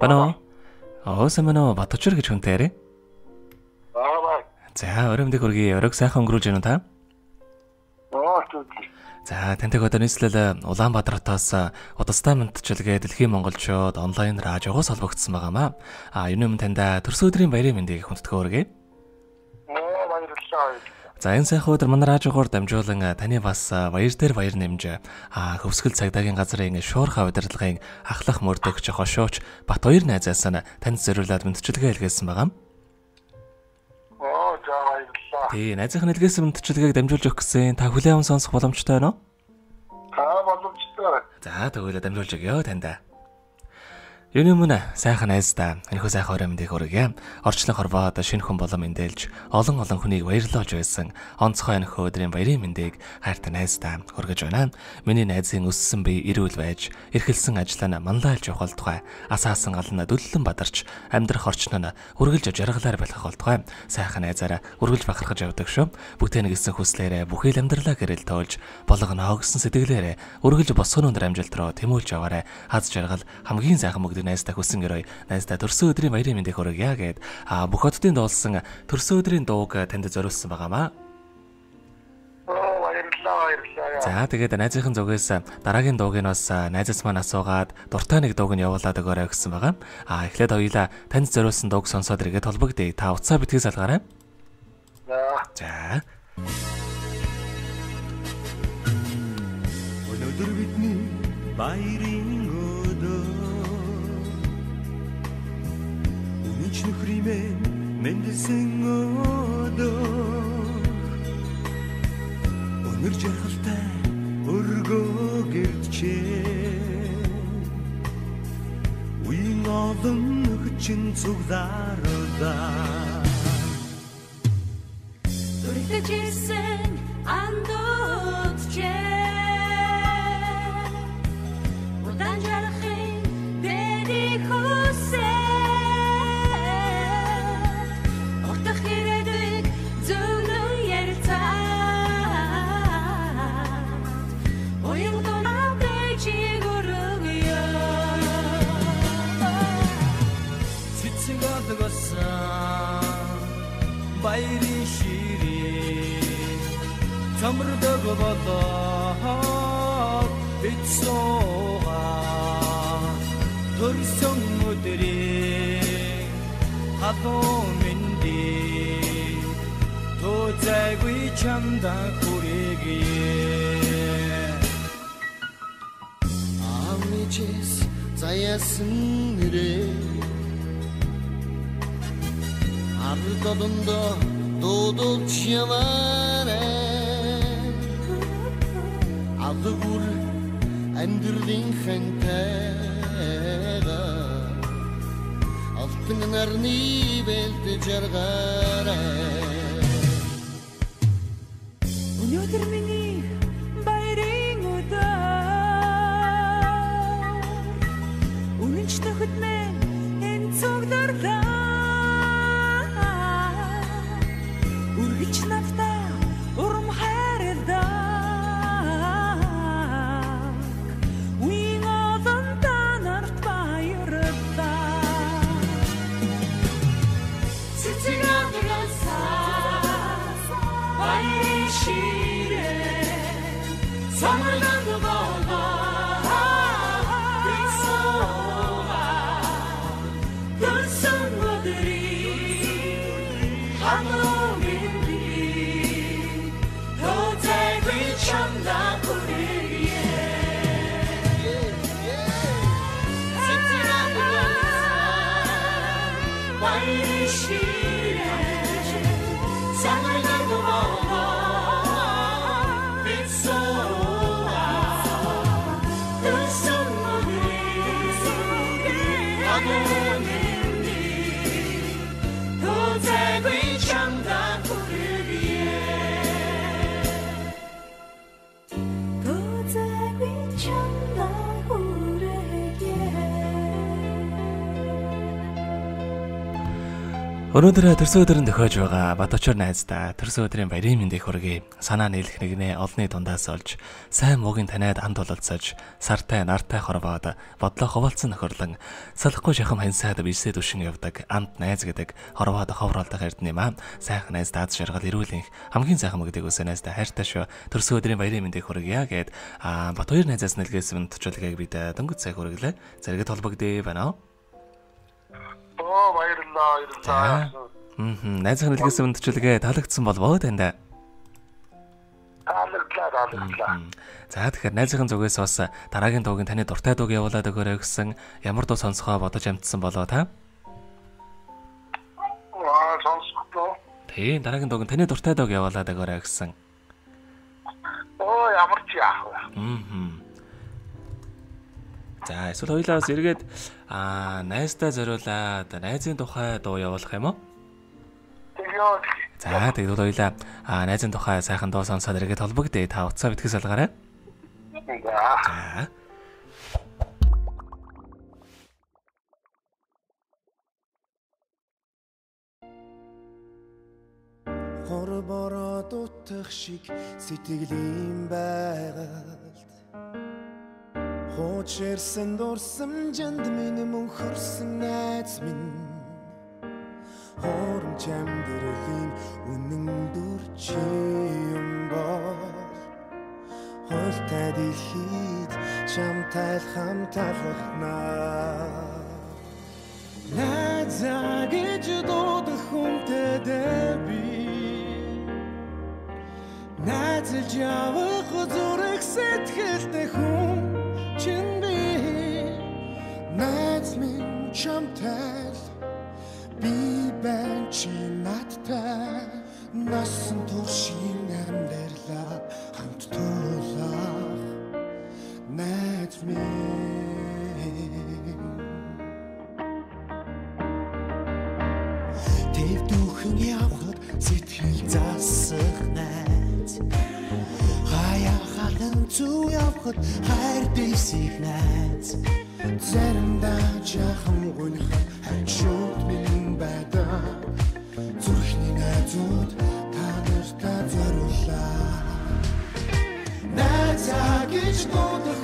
Бано. Оосамано Батчур гэж хүнтэй ярэ. За, өрөөмдөг хүргэе. Өрөөг сайхан өнгөрүүлж байна уу та? За, тантай одоо нийслэл Улаанбаатаратаас удастай мэдчилгээ дэлхийн монголчууд онлайн радиогоос холбогдсон байгаамаа. А, юуны өмнө танда төрсөн өдрийн баярын мэндийг хүндэтгэн хүргэе. Аа баярлалаа. За энэ сайхан өдөр манай радиогоор дамжуулан таны бас баяр дээр баяр нэмж хөвсгөл цагдаагийн газрын шуурхай удирдлагын ахлах мөрдөгч хошооч Батбаяр найзаас нь танд зориулаад мэдчилгээ илгээсэн байгаа. Аа за баярлалаа. Тий, найзынхны илгээсэн мэдчилгээг дамжуулж өгөх гэсэн та хүлээвэн сонсох боломжтой байна уу? Аа боломжтой. За тэгвэл дамжуулж өгье танда. Юуны өмнө сайхан найздаа энэхүү сайхан өрөө мэндийг хүргье. Орчлон хорвоод шинэ хүн болон мэндэлж олон олон хүнийг баярлуулж байсан онцгой энэхүү өдрийн баярын мэндийг хайртай найздаа хүргэж байна. Миний найзын өссөн бие эрүүл байж, эрхэлсэн ажлаа манлайлж явах тухай, асаасан гал нь дөллөн бадарч, амьдрах орчин нь үргэлж жаргалаар байлгах тухай сайхан найзаараа үргэлж бахархаж явдаг шүү. Бүтээн гисэн хүслээрээ бүхий л амьдралаа гэрэл тоолж, болгоно огсон сэтгэлээрээ үргэлж босгоно өндөр амжилт руу тэмүүлж яваарэ. Хаз жаргал хамгийн сайхан мөгдөг найздаа хүсэн гэрой найздаа төрсөн өдрийн баярын мэндийг хүргье гэд а бүх хотын дуулсан төрсөн өдрийн дууг танд зориулсан байгаамаа. За тэгээд найзынхын зүгээс дараагийн дууг нь бас найзаас маань асуугаад дуртай нэг дууг нь явуулаад өгөөрэй гэсэн байгаа. А эхлээд хоёулаа танд зориулсан дууг сонсоод иргээд толбогдъё. Та утсаа битгий салгаарай. За. Өнөөдөр бидний баярын Үнэнч нөхриймэн мэндэлсэн өдөр Өнөр жаргалтай өргөө гэрчээ. Уян олон хүчин цуглаардаа Дүртэжсэн андуутчээ. Удан баярын ширээ. Цамрдаг болоо бицсоо төрсөн өдрийн хатуу мэндий тозайгүй чамда хүрээгээ Амичес заяасан нэрээ Ард одондо дуудулж яваарэ Адгүр амьдралын хэнтэйга Алтан нарны бэлт жаргараа Өнөөдөр баярын ширээ Самардан болоо бисоо Өнөөдөр төрсөн өдрөнд төхөөж байгаа Баточор найздаа төрсөн өдрийн баярын мэндийг хүргэе. Санаа нийлэх нэгнээ олонний дундаас олж, сайн муугийн таниад анд бололцож, сартай нартай хорвоод, бодлоо хуваалцсан нөхөрлөн, салахгүй шахам хансаад бисээ түшин явдаг анд найз гэдэг хорвоод ховролдог эрдэнэ маа. Сайхан найз даад шаргал ирүүлэх хамгийн сайхан мөгдөг өсөө найздаа хайртай шүү. Төрсөн өдрийн баярын мэндийг хүргье гэд бат хоёр найзаас нэлгээсвэн төчөлгийг бид дөнгөж цаг хүргэлээ. Зэрэгэд холбогдъё байна уу? Баярлалаа баярлалаа. Мм найзын хэлгээс өндчлөгээ таалагдсан болвоо танд. Таалагдлаа таалагдлаа. За тэгэхээр найзын зүгээс бас дараагийн дуугийн таны дуртай дууг явуулаад өгөөрэй гэсэн ямар дуу сонсохоо бодож амтсан болоо та? Аа сонсохгүй. Тийм дараагийн дууг нь таны дуртай дууг явуулаад өгөөрэй гэсэн. Оо ямар ч яах вэ? Мм. За эсвэл хоёлаа бас эргээд аа найздаа зориулаад найзын тухай дуу явуулах юм уу? Тэгёо. За тэгвэл хоёлаа аа найзын тухай сайхан дуу сонсоод эргээд холбогдъё. Та утсаа битгэс алгаарай. За. Хор бороод утах шиг сэтгэлийн байгальд Хоочэрсэн дурсамжинд минь мөн хорсон найз минь. Хоромч амьдралын үнэн дүр чи юм бол Хөлтэй дэлхийд чамтай л хамтархнаа Найзаа гэж дуудах хүнтэй дэби. Найзалж явах зүрх сэтгэлтэй хүн Тэв дүүхэн явхад сэтгэл засах найз. Хаяа хахан зүү явхад хайр дэсих найз. Заримдаа жахан гүнхэн хачууд минь байдаг Зүрхний найзууд та нартай зориуллаа Найзаа гэж дуудах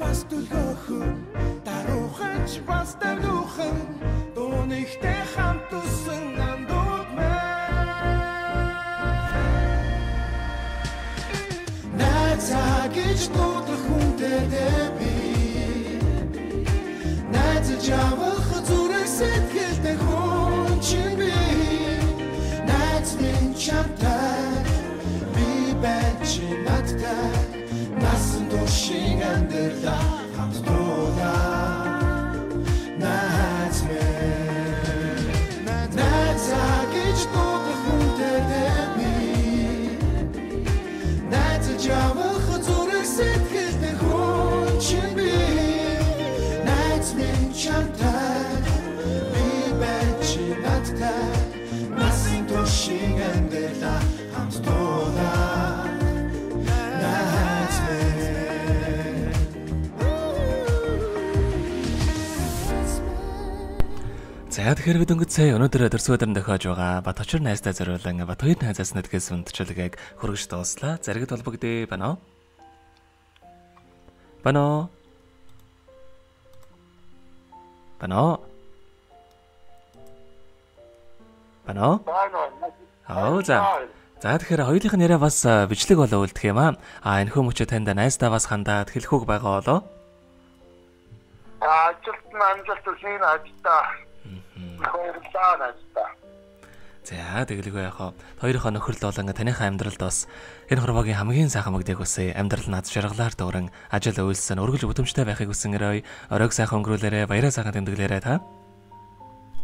бас дүлгөөхөн даруухач бас тавдуухан дуунихтэй хамт тусан андууд Найзаа гэж дуудах хүнтэй би Найзаж явах зүрх сэтгэлтэй амьдралаа хамт За тэгэхээр бид өнгөц сая өнөөдөр төрсөн өдрөнд тохиож байгаа Бат очир найздаа зориулан Бат хоёр найзаас нэгээс үндчлэгийг хүргэж дууслаа. Зэрэгд холбогдъё байна уу? Байна уу? Байна уу? Байна уу? Аа за. За тэгэхээр хоёулынх нь яриа бас бичлэг болоо үлдэх юм аа. А энэ хүмүүчээ танд найздаа бас хандаад хэлэхүүг байгаа болоо. Ажилт нь амжилт үсийн ажтаа. За тэгэлгүй яах вэ? Хоёрынхоо нөхөрл болон таныхаа амьдралд бас энэ хорвогийн хамгийн сайхан мөгдөг хүсье. Амьдрал над шаргалаар дүүрэн ажил үйлсэн өргөл бүтэмжтэй байхыг хүсэн өрөө. Оройг сайхан өнгөрүүлээрэ, баяраа сайхан тэмдэглээрэ та.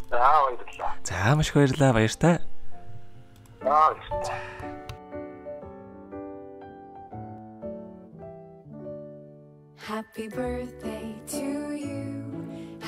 За баярлалаа. За маш их баярлалаа. Баяртай. Аа. Happy birthday to you.